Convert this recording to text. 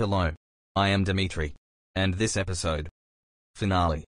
Hello. I am Dimitri. And this episode. Finale.